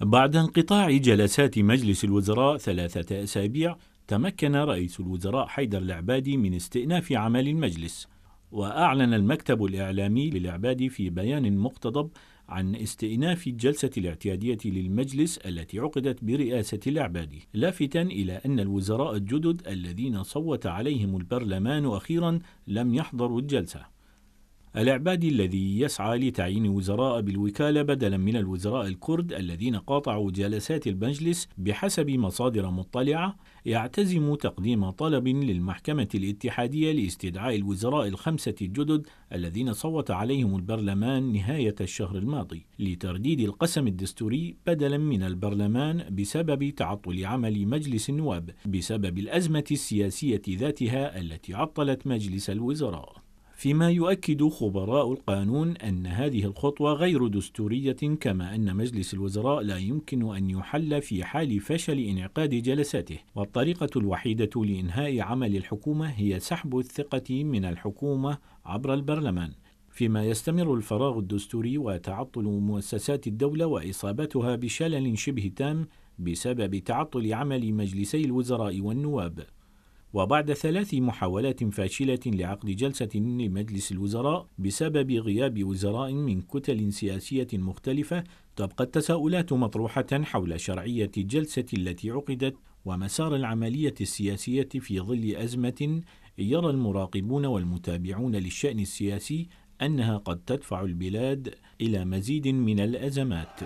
بعد انقطاع جلسات مجلس الوزراء ثلاثة أسابيع تمكن رئيس الوزراء حيدر العبادي من استئناف عمل المجلس وأعلن المكتب الإعلامي للعبادي في بيان مقتضب عن استئناف الجلسة الاعتيادية للمجلس التي عقدت برئاسة العبادي لافتا إلى أن الوزراء الجدد الذين صوت عليهم البرلمان أخيرا لم يحضروا الجلسة. العبادي الذي يسعى لتعيين وزراء بالوكالة بدلا من الوزراء الكرد الذين قاطعوا جلسات المجلس بحسب مصادر مطلعة يعتزم تقديم طلب للمحكمة الاتحادية لاستدعاء الوزراء الخمسة الجدد الذين صوت عليهم البرلمان نهاية الشهر الماضي لترديد القسم الدستوري بدلا من البرلمان بسبب تعطل عمل مجلس النواب بسبب الأزمة السياسية ذاتها التي عطلت مجلس الوزراء. فيما يؤكد خبراء القانون أن هذه الخطوة غير دستورية كما أن مجلس الوزراء لا يمكن أن يحل في حال فشل انعقاد جلساته. والطريقة الوحيدة لإنهاء عمل الحكومة هي سحب الثقة من الحكومة عبر البرلمان. فيما يستمر الفراغ الدستوري وتعطل مؤسسات الدولة وإصابتها بشلل شبه تام بسبب تعطل عمل مجلسي الوزراء والنواب. وبعد ثلاث محاولات فاشلة لعقد جلسة لمجلس الوزراء بسبب غياب وزراء من كتل سياسية مختلفة تبقى التساؤلات مطروحة حول شرعية الجلسة التي عقدت ومسار العملية السياسية في ظل أزمة يرى المراقبون والمتابعون للشأن السياسي أنها قد تدفع البلاد إلى مزيد من الأزمات.